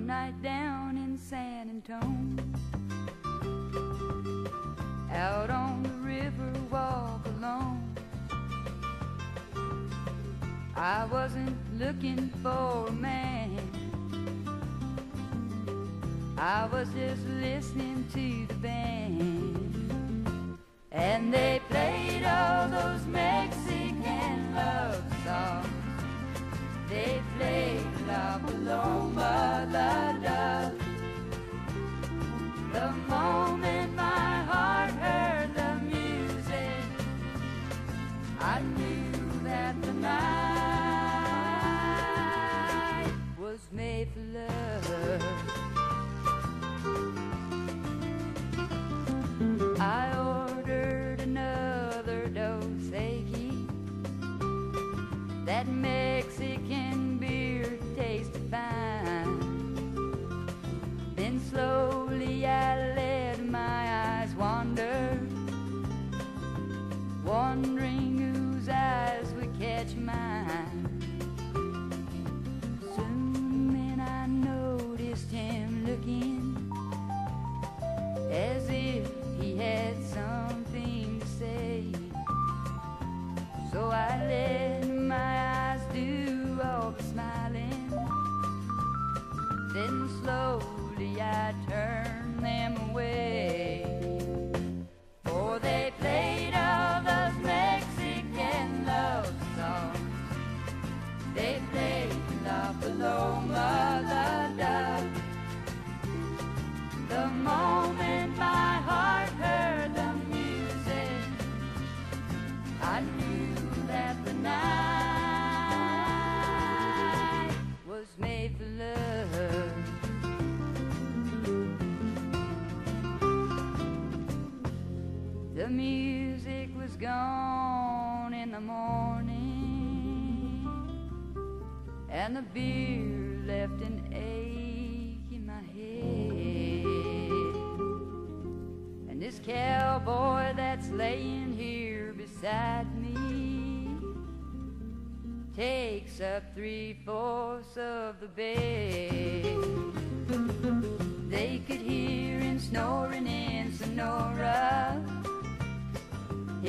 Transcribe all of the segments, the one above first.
night down in San Antone. Out on the river walk alone. I wasn't looking for a man. I was just listening to the band. And they played all those Mexican love songs. They played La Paloma, That Mexican beer tasted fine. Then slowly I let my eyes wander, wondering whose eyes would catch mine. Then slowly I turn them music was gone in the morning, and the beer left an ache in my head. And this cowboy that's laying here beside me takes up three fourths of the bed.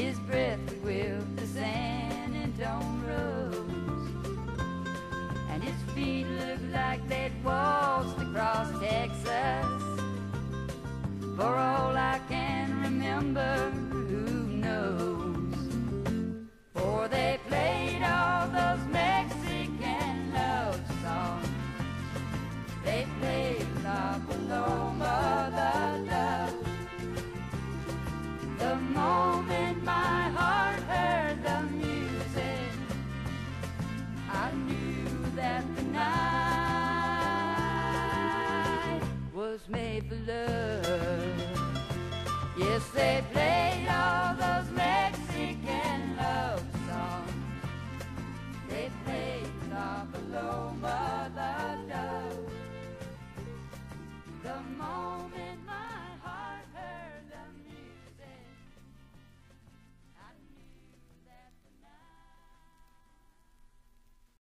His breath whip the San Antone roads. And his feet looked like they'd waltzed across Texas. For all I can remember, who knows? For they played all those Mexican love songs. They played La Paloma, La Dove. The moment for love. Yes, they all